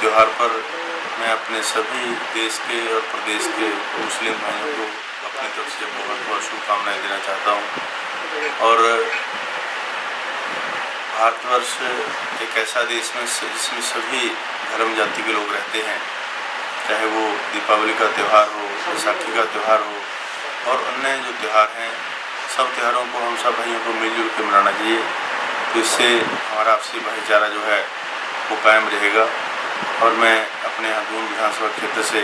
त्यौहार पर मैं अपने सभी देश के और प्रदेश के मुस्लिम भाइयों को अपनी तरफ़ से बहुत बहुत शुभकामनाएँ देना चाहता हूँ। और भारतवर्ष एक ऐसा देश में जिसमें सभी धर्म जाति के लोग रहते हैं। चाहे वो दीपावली का त्यौहार हो, बैसाखी का त्यौहार हो और अन्य जो त्यौहार हैं, सब त्यौहारों को हम सब भाइयों को मिलजुल के मनाना चाहिए। तो इससे हमारा आपसी भाईचारा जो है, वो कायम रहेगा और मैं अपने यहाँ दून विधानसभा क्षेत्र से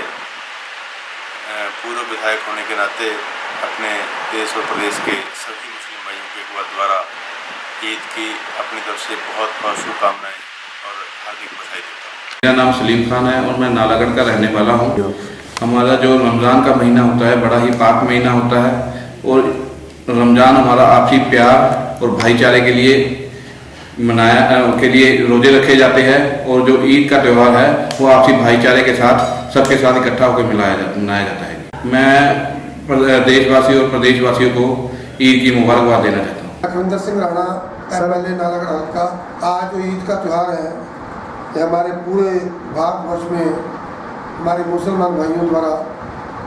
पूर्व विधायक होने के नाते अपने देश और प्रदेश के सभी मुस्लिम भाइयों के एक द्वारा ईद की अपनी तरफ़ से बहुत बहुत शुभकामनाएँ और हार्दिक बधाई देता हूँ। मेरा नाम सलीम खान है और मैं नालागढ़ का रहने वाला हूँ। हमारा जो रमज़ान का महीना होता है, बड़ा ही पाक महीना होता है और रमज़ान हमारा आपसी प्यार और भाईचारे के लिए मनाया के लिए रोज़े रखे जाते हैं और जो ईद का त्यौहार है, वो आपसी भाईचारे के साथ, सबके साथ इकट्ठा होकर मिलाया जा, मनाया जाता है। मैं देशवासियों और प्रदेशवासियों को ईद की मुबारकबाद देना चाहता हूँ। सिंह राणा एम एल नालागढ़ हल्का आज जो ईद का त्यौहार है ये हमारे पूरे भारतवर्ष में हमारे मुसलमान भाइयों द्वारा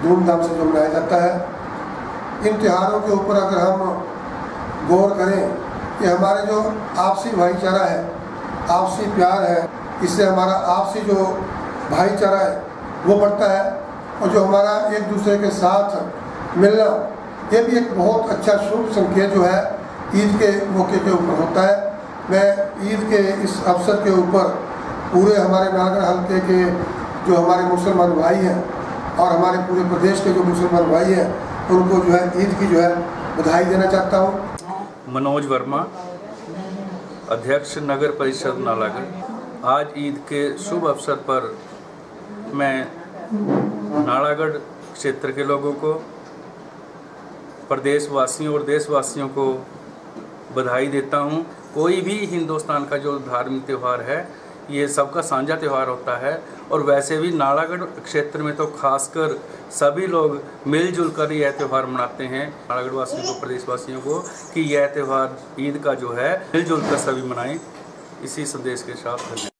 धूमधाम से जो मनाया जाता है, इन त्योहारों के ऊपर अगर हम गौर करें कि हमारे जो आपसी भाईचारा है, आपसी प्यार है, इससे हमारा आपसी जो भाईचारा है, वो बढ़ता है और जो हमारा एक दूसरे के साथ मिलना, ये भी एक बहुत अच्छा शुभ संकेत जो है ईद के मौके के ऊपर होता है। मैं ईद के इस अवसर के ऊपर पूरे हमारे नागर हल्के के जो हमारे मुसलमान भाई हैं और हमारे पूरे प्रदेश के जो मुसलमान भाई हैं, उनको जो है ईद की जो है बधाई देना चाहता हूँ। मनोज वर्मा, अध्यक्ष नगर परिषद नालागढ़। आज ईद के शुभ अवसर पर मैं नालागढ़ क्षेत्र के लोगों को, प्रदेशवासियों और देशवासियों को बधाई देता हूँ। कोई भी हिंदुस्तान का जो धार्मिक त्यौहार है ये सबका साझा त्यौहार होता है। और वैसे भी नालागढ़ क्षेत्र में तो खासकर सभी लोग मिलजुल कर यह त्यौहार मनाते हैं। नालागढ़ वासियों को, प्रदेशवासियों को कि यह त्यौहार ईद का जो है, मिलजुल कर सभी मनाएँ। इसी संदेश के साथ